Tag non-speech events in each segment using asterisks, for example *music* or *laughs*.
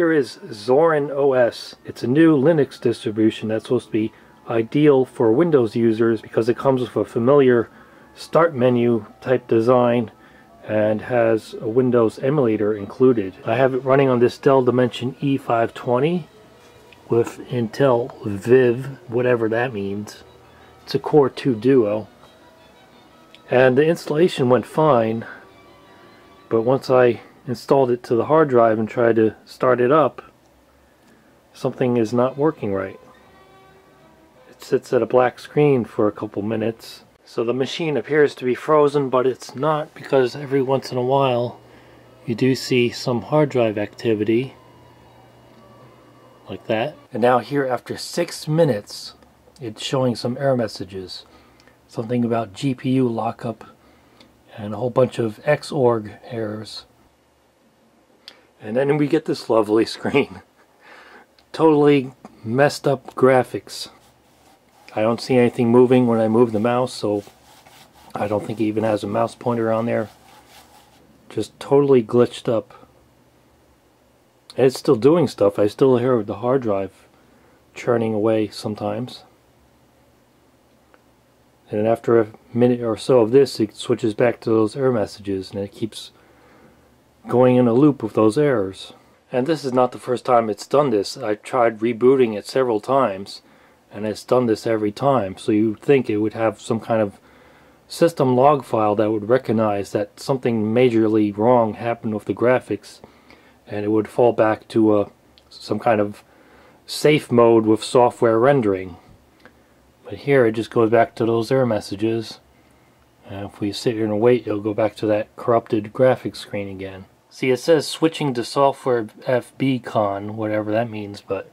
here is Zorin OS. It's a new Linux distribution that's supposed to be ideal for Windows users because it comes with a familiar start menu type design and has a Windows emulator included. I have it running on this Dell Dimension E520 with Intel Viiv, whatever that means. It's a Core 2 Duo. And the installation went fine, but once I installed it to the hard drive and tried to start it up, something is not working right. It sits at a black screen for a couple minutes. So the machine appears to be frozen, but it's not because every once in a while you do see some hard drive activity like that. And now here after six minutes, it's showing some error messages. Something about GPU lockup and a whole bunch of Xorg errors. And then we get this lovely *laughs* screen. totally messed up graphics. I don't see anything moving when I move the mouse, so I don't think it even has a mouse pointer on there. Just totally glitched up. And it's still doing stuff. I still hear the hard drive churning away sometimes. And after a minute or so of this, it switches back to those error messages, and it keeps going in a loop of those errors. And this is not the first time it's done this. I tried rebooting it several times, and it's done this every time. So you'd think it would have some kind of system log file that would recognize that something majorly wrong happened with the graphics, and it would fall back to a, some kind of safe mode with software rendering. But here it just goes back to those error messages. And if we sit here and wait, it'll go back to that corrupted graphics screen again. See, it says switching to software FBCon, whatever that means, but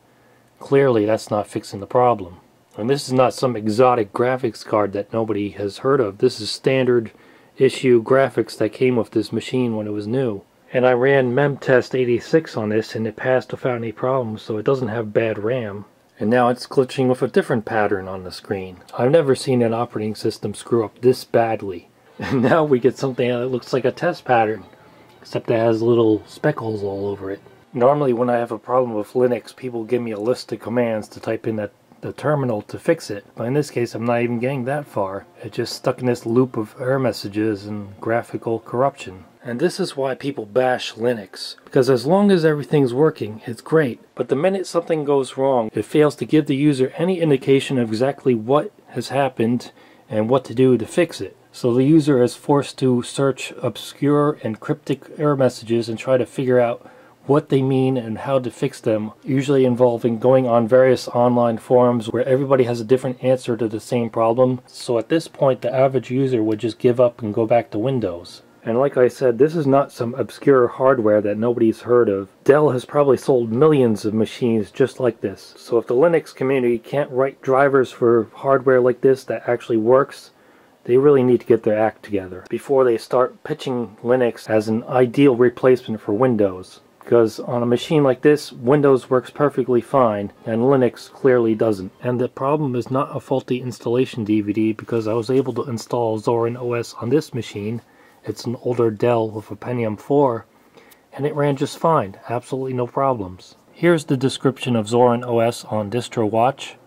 clearly that's not fixing the problem. And this is not some exotic graphics card that nobody has heard of. This is standard issue graphics that came with this machine when it was new. And I ran MemTest 86 on this and it passed without any problems, so it doesn't have bad RAM. And now it's glitching with a different pattern on the screen. I've never seen an operating system screw up this badly. *laughs* And now we get something that looks like a test pattern, except it has little speckles all over it. Normally when I have a problem with Linux, people give me a list of commands to type in at the terminal to fix it. But in this case, I'm not even getting that far. It just stuck in this loop of error messages and graphical corruption. And this is why people bash Linux. Because as long as everything's working, it's great. But the minute something goes wrong, it fails to give the user any indication of exactly what has happened and what to do to fix it. So the user is forced to search obscure and cryptic error messages and try to figure out what they mean and how to fix them, usually involving going on various online forums where everybody has a different answer to the same problem. So at this point, the average user would just give up and go back to Windows. And like I said, this is not some obscure hardware that nobody's heard of. Dell has probably sold millions of machines just like this. So if the Linux community can't write drivers for hardware like this that actually works, they really need to get their act together before they start pitching Linux as an ideal replacement for Windows. Because on a machine like this, Windows works perfectly fine, and Linux clearly doesn't. And the problem is not a faulty installation DVD, because I was able to install Zorin OS on this machine, it's an older Dell with a Pentium 4, and it ran just fine, absolutely no problems. Here's the description of Zorin OS on DistroWatch. It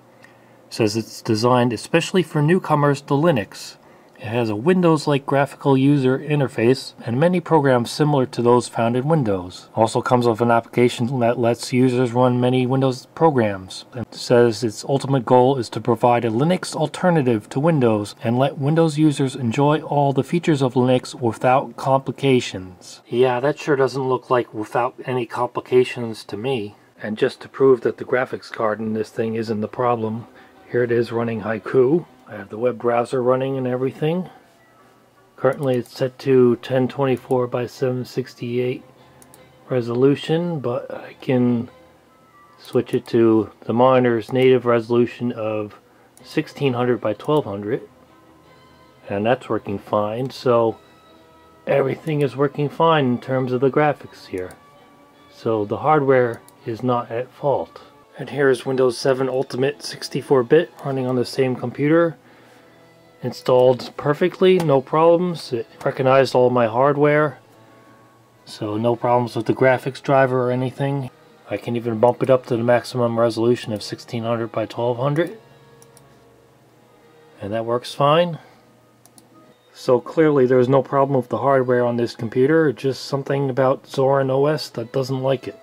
says it's designed especially for newcomers to Linux. It has a Windows-like graphical user interface and many programs similar to those found in Windows. Also comes with an application that lets users run many Windows programs. It says its ultimate goal is to provide a Linux alternative to Windows and let Windows users enjoy all the features of Linux without complications. Yeah, that sure doesn't look like without any complications to me. And just to prove that the graphics card in this thing isn't the problem, here it is running Haiku. I have the web browser running and everything. Currently it's set to 1024 by 768 resolution, but I can switch it to the monitor's native resolution of 1600 by 1200 and that's working fine. So everything is working fine in terms of the graphics here. So the hardware is not at fault and here's Windows 7 Ultimate 64-bit running on the same computer. Installed perfectly, no problems. It recognized all my hardware. So no problems with the graphics driver or anything. I can even bump it up to the maximum resolution of 1600 by 1200 and that works fine. So clearly there's no problem with the hardware on this computer, just something about Zorin OS that doesn't like it.